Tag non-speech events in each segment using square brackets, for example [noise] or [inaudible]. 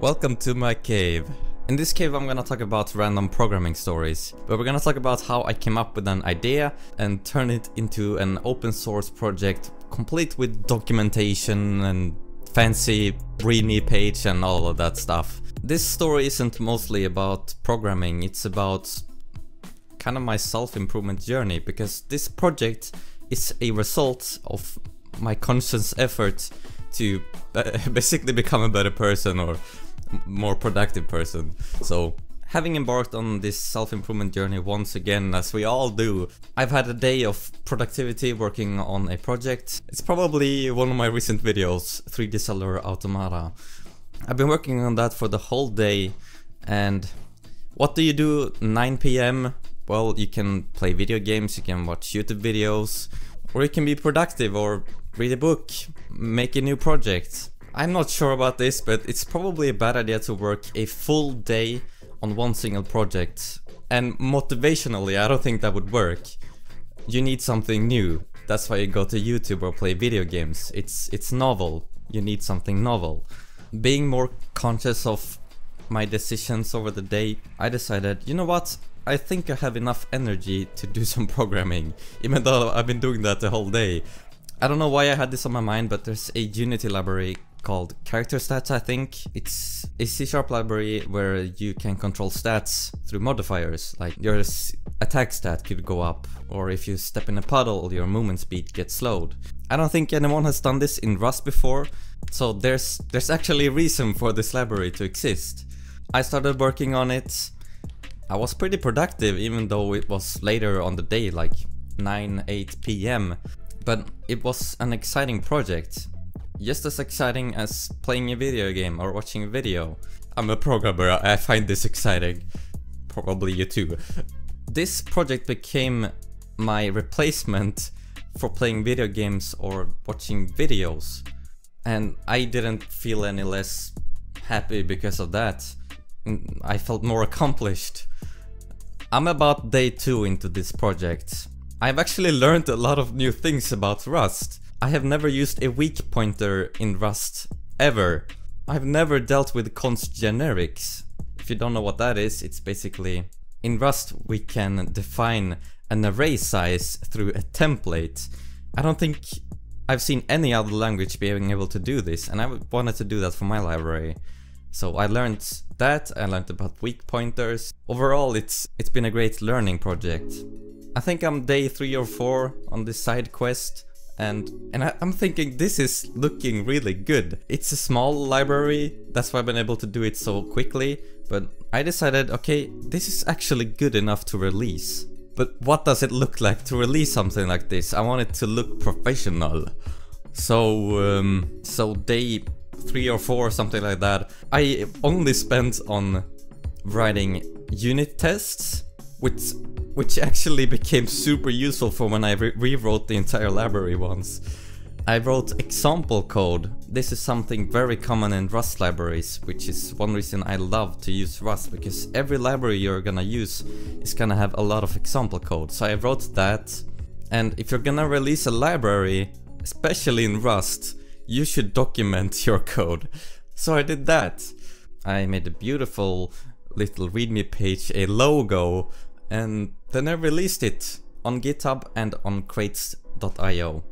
Welcome to my cave. In this cave I'm gonna talk about random programming stories, but we're gonna talk about how I came up with an idea and turn it into an open source project complete with documentation and fancy readme page and all of that stuff. This story isn't mostly about programming, it's about kind of my self-improvement journey because this project is a result of my conscious effort to uh, [laughs] basically become a better person or more productive person. So having embarked on this self-improvement journey once again, as we all do, I've had a day of productivity working on a project. It's probably one of my recent videos, 3D Cellular Automata. I've been working on that for the whole day and what do you do 9 p.m. Well, you can play video games, you can watch YouTube videos, or you can be productive or read a book, make a new project. I'm not sure about this, but it's probably a bad idea to work a full day on one single project. And motivationally, I don't think that would work. You need something new. That's why you go to YouTube or play video games. It's it's novel. You need something novel. Being more conscious of my decisions over the day, I decided, you know what? I think I have enough energy to do some [laughs] programming, even though I've been doing that the whole day. I don't know why I had this on my mind, but there's a Unity library called character stats I think. It's a C-sharp library where you can control stats through modifiers, like your attack stat could go up, or if you step in a puddle your movement speed gets slowed. I don't think anyone has done this in Rust before, so there's there's actually a reason for this library to exist. I started working on it, I was pretty productive even though it was later on the day, like 9, 8 pm. But it was an exciting project. Just as exciting as playing a video game or watching a video. I'm a programmer, I find this exciting. Probably you too. This project became my replacement for playing video games or watching videos. And I didn't feel any less happy because of that. Mm, I felt more accomplished. I'm about day 2 into this project. I've actually learned a lot of new things about Rust. I have never used a weak pointer in Rust, ever. I've never dealt with const generics. If you don't know what that is, it's basically... In Rust we can define an array size through a template. I don't think I've seen any other language being able to do this and I wanted to do that for my library. So I learned that, I learned about weak pointers. Overall, it's it's been a great learning project. I think I'm day 3 or 4 on this side quest and and I, am thinking this is looking really good. It's a small library, that's why I've been able to do it so quickly, but I decided, okay, this is actually good enough to release. But what does it look like to release something like this? I want it to look professional. So, um, so day three or four, something like that. I only spent on writing unit tests, which which actually became super useful for when I re rewrote the entire library once. I wrote example code. This is something very common in Rust libraries, which is one reason I love to use Rust, because every library you're gonna use is gonna have a lot of example code. So I wrote that, and if you're gonna release a library, especially in Rust, you should document [laughs] your code. So I did that. I made a beautiful little readme page, a logo, and then I released it on GitHub and on crates.io.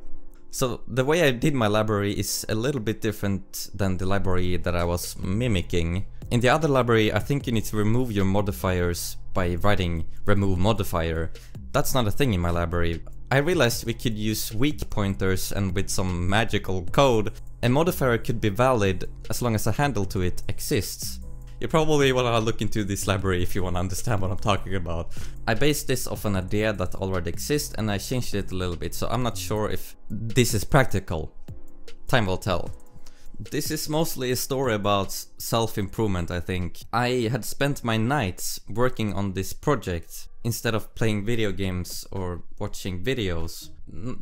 So the way I did my library is a little bit different than the library that I was mimicking. In the other library I think you need to remove your modifiers by writing remove modifier. That's not a thing in my library. I realized we could use weak pointers and with some magical code, a modifier could be valid as long as a handle to it exists. You probably wanna look into this library if you wanna understand what I'm talking about. I based this off an idea that already exists and I changed it a little bit, so I'm not sure if this is practical. Time will tell. This is mostly a story about self-improvement, I think. I had spent my nights working on this project instead of playing video games or watching videos.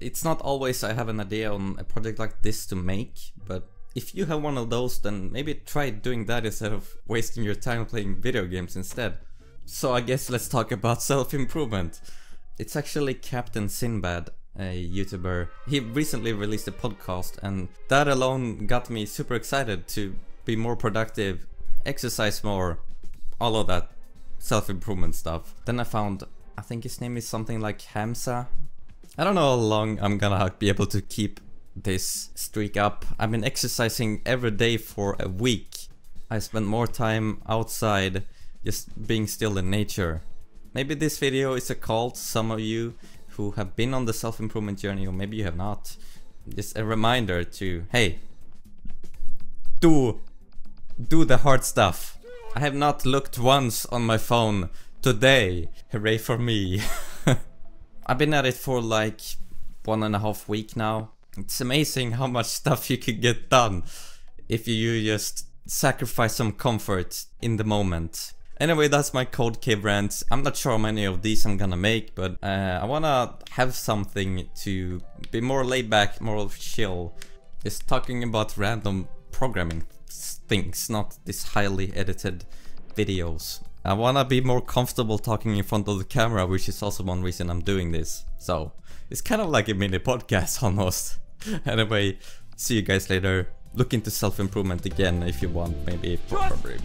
It's not always I have an idea on a project like this to make, but if you have one of those then maybe try doing that instead of wasting your time playing video games instead. So I guess let's talk about [laughs] self-improvement. It's actually Captain Sinbad, a YouTuber. He recently released a podcast and that alone got me super excited to be more productive exercise more, all of that self-improvement stuff. Then I found, I think his name is something like Hamza. I don't know how long I'm gonna be able to keep this streak up. I've been exercising every day for a week. I spent more time outside, just being still in nature. Maybe this video is a call to some of you who have been on the self-improvement journey or maybe you have not. Just a reminder to, hey, do, do the hard stuff. I have not looked once on my phone today. Hooray for me. [laughs] I've been at it for like one and a half week now. It's amazing how much stuff you could get done if you just sacrifice some comfort in the moment. Anyway, that's my Code Cave rant. I'm not sure how many of these I'm gonna make, but uh, I wanna have something to be more laid back, more chill. Just talking about random programming things, not these highly edited videos. I wanna be more comfortable talking in front of the camera, which is also one reason I'm doing this. So, it's kind of like a mini podcast [laughs] almost. [laughs] anyway, see you guys later. Look into self-improvement again if you want, maybe. Probably.